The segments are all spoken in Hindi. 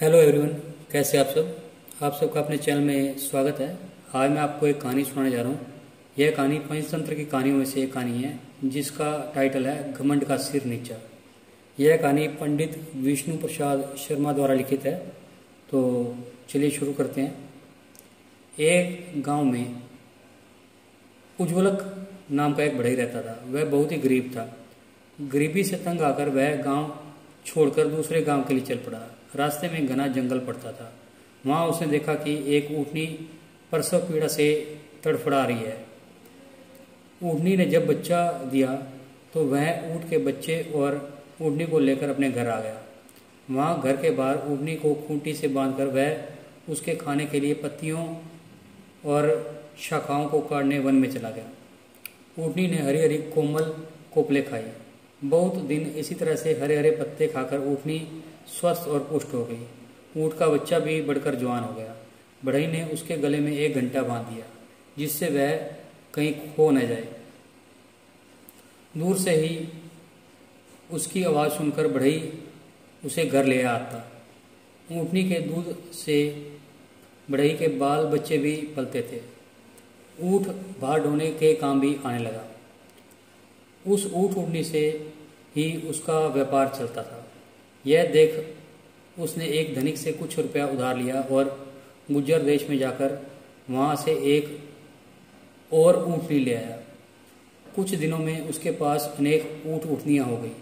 हेलो एवरीवन कैसे आप सब? आप सबका अपने चैनल में स्वागत है। आज मैं आपको एक कहानी सुनाने जा रहा हूँ। यह कहानी पंचतंत्र की कहानियों में से एक कहानी है, जिसका टाइटल है घमंड का सिर नीचा। यह कहानी पंडित विष्णु प्रसाद शर्मा द्वारा लिखित है। तो चलिए शुरू करते हैं। एक गाँव में उज्ज्वलक नाम का एक बढ़ई रहता था। वह बहुत ही गरीब था। गरीबी से तंग आकर वह गाँव छोड़कर दूसरे गाँव के लिए चल पड़ा। रास्ते में घना जंगल पड़ता था। वहाँ उसने देखा कि एक ऊँटनी प्रसव पीड़ा से तड़फड़ा रही है। ऊँटनी ने जब बच्चा दिया तो वह ऊँट के बच्चे और ऊँटनी को लेकर अपने घर आ गया। वहाँ घर के बाहर ऊँटनी को खूंटी से बांधकर वह उसके खाने के लिए पत्तियों और शाखाओं को काटने वन में चला गया। ऊँटनी ने हरी हरी कोमल कोपले खाई। बहुत दिन इसी तरह से हरे हरे पत्ते खाकर ऊँटनी स्वस्थ और पुष्ट हो गई। ऊँट का बच्चा भी बढ़कर जवान हो गया। बढ़ई ने उसके गले में एक घंटा बाँध दिया, जिससे वह कहीं खो न जाए। दूर से ही उसकी आवाज़ सुनकर बढ़ई उसे घर ले आता। ऊँटनी के दूध से बढ़ई के बाल बच्चे भी पलते थे। ऊँट भार ढोने के काम भी आने लगा। उस ऊँट उड़ने से ही उसका व्यापार चलता था। यह देख उसने एक धनिक से कुछ रुपया उधार लिया और गुज्जर देश में जाकर वहाँ से एक और ऊँटनी ले आया। कुछ दिनों में उसके पास अनेक ऊँट उठनियाँ हो गई।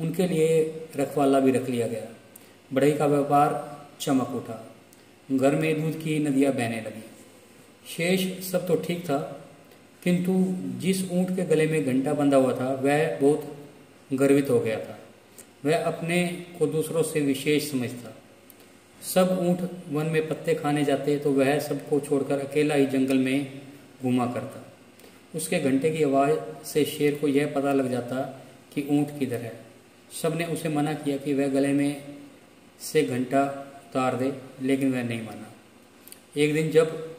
उनके लिए रखवाला भी रख लिया गया। बढ़ई का व्यापार चमक उठा। घर में दूध की नदियाँ बहने लगी। शेष सब तो ठीक था किंतु जिस ऊँट के गले में घंटा बंधा हुआ था, वह बहुत गर्वित हो गया था। वह अपने को दूसरों से विशेष समझता। सब ऊँट वन में पत्ते खाने जाते तो वह सबको छोड़कर अकेला ही जंगल में घुमा करता। उसके घंटे की आवाज़ से शेर को यह पता लग जाता कि ऊँट किधर है। सबने उसे मना किया कि वह गले में से घंटा उतार दे, लेकिन वह नहीं माना। एक दिन जब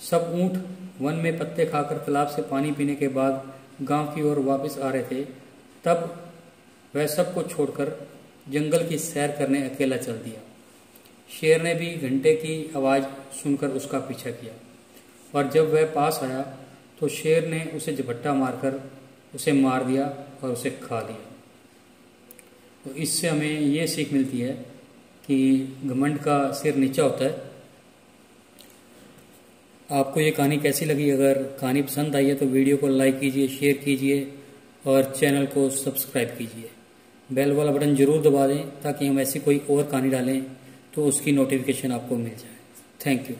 सब ऊँट वन में पत्ते खाकर तालाब से पानी पीने के बाद गाँव की ओर वापस आ रहे थे, तब वह सबको छोड़कर जंगल की सैर करने अकेला चल दिया। शेर ने भी घंटे की आवाज़ सुनकर उसका पीछा किया। और जब वह पास आया तो शेर ने उसे झपट्टा मारकर उसे मार दिया और उसे खा लिया। तो इससे हमें ये सीख मिलती है कि घमंड का सिर नीचा होता है आपको ये कहानी कैसी लगी? अगर कहानी पसंद आई है तो वीडियो को लाइक कीजिए, शेयर कीजिए और चैनल को सब्सक्राइब कीजिए। बेल वाला बटन ज़रूर दबा दें ताकि हम ऐसी कोई और कहानी डालें तो उसकी नोटिफिकेशन आपको मिल जाए। Thank you.